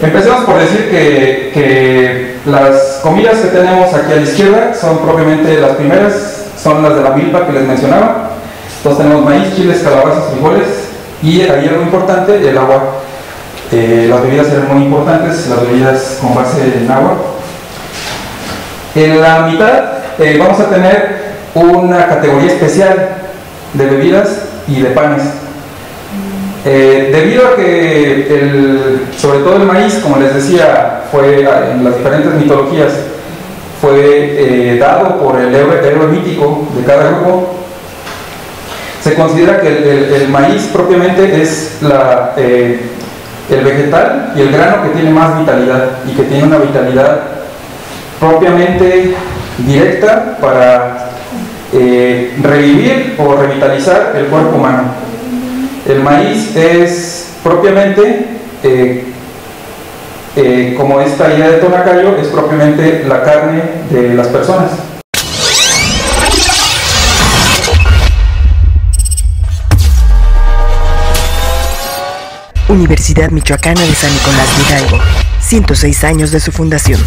Empecemos por decir que, que, las comidas que tenemos aquí a la izquierda son propiamente las primeras, son las de la milpa que les mencionaba. Entonces tenemos maíz, chiles, calabazas, frijoles y ahí algo importante, el agua. Eh, las bebidas eran muy importantes, las bebidas con base en agua. En la mitad eh, vamos a tener una categoría especial de bebidas y de panes. Eh, debido a que el, sobre todo el maíz, como les decía, fue en las diferentes mitologías, fue eh, dado por el héroe, mítico de cada grupo, se considera que el, maíz propiamente es la, eh, el vegetal y el grano que tiene más vitalidad y que tiene una vitalidad propiamente directa para revivir o revitalizar el cuerpo humano. El maíz es propiamente, eh, eh, como esta idea de Tonacayo, es propiamente la carne de las personas. Universidad Michoacana de San Nicolás de Hidalgo, 106 años de su fundación.